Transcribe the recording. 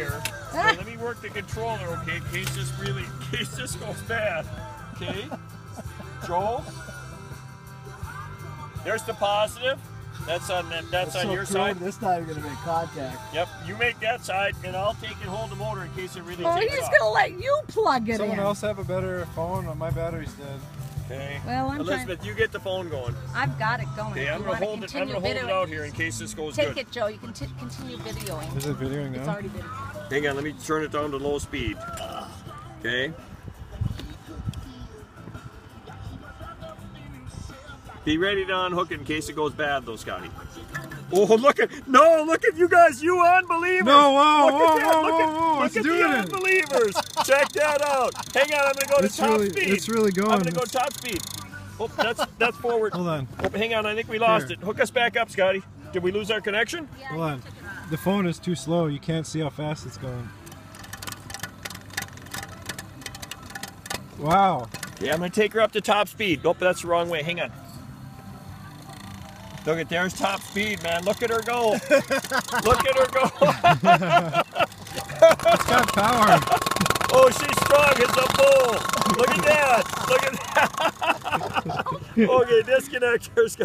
here. So let me work the controller, okay, in case this really, in case this goes bad. Okay? Joel? There's the positive. That's on that, that's on so your side. This time you're gonna make contact. Yep, you make that side, and I'll take and hold the motor in case it really Oh, takes he's off. gonna let you plug it Someone in. Someone else have a better phone? My battery's dead. Okay. Well, I'm Elizabeth, you get the phone going. I've got it going. Okay, I'm gonna hold it. I'm gonna hold it out here in case this goes Take good. it, Joe. You can t- continue videoing. Is it videoing It's already videoing. Hang on, let me turn it down to low speed. Okay. Be ready to unhook it in case it goes bad, though, Scotty. Oh, look at no! Look at you guys, you unbelievers! No, whoa, look whoa, at that, whoa, look whoa, at, whoa, look it's at doing the it. unbelievers! Check that out. Hang on, I'm gonna go to top really- speed. it's really going. I'm gonna go top speed. Oh, that's that's forward. Hold on. Oh, hang on, I think we lost Here. it. Hook us back up, Scotty. Did we lose our connection? Hold on. The phone is too slow. You can't see how fast it's going. Wow. Yeah, I'm gonna take her up to top speed. Nope, that's the wrong way. Hang on. Look at there's top speed, man. Look at her go. Look at her go. It's got power. oh, she's strong as a bull. Look at that. Look at that. okay, disconnect.